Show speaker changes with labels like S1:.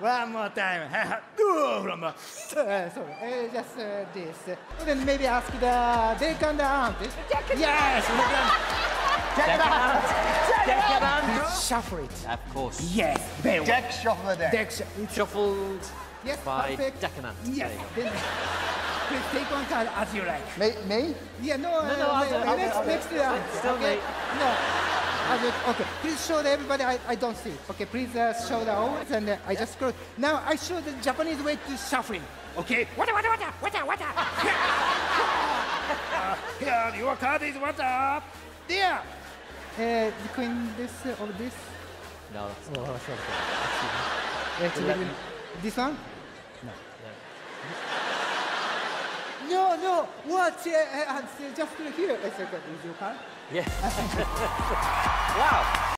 S1: One more time. Go from uh, sorry. Uh, just uh, this. Uh, then maybe ask the Derek and the Ant.
S2: Jack and
S1: yes.
S2: Jack and Jack
S1: Jack
S2: and
S1: and Shuffle it.
S3: Of course.
S1: Yes. Very well.
S4: Jack shuffle the deck.
S1: Deck sh-
S3: Shuffled
S1: yes,
S3: by
S1: perfect.
S3: Decadent.
S1: Yes.
S3: There you go.
S1: Please take one card as you like.
S4: Me? me?
S1: Yeah, no,
S3: No, no,
S1: uh,
S3: I'll do it, I'll do
S1: next,
S3: it, I'll do
S1: next to the Ant.
S3: Still
S1: okay?
S3: me.
S1: No. Okay, please show the everybody. I, I don't see. Okay, please uh, show the owners and uh, I just scroll. Now I show the Japanese way to shuffling. Okay. Wata wata wata wata wata. uh, here, your card is wata. There. Uh, the queen this uh, or this.
S3: No, that's
S1: Oh, sorry. Let's see. This one? No. No, no. What? Uh, uh, uh, just here. Okay. Is your card?
S3: Yeah. wow.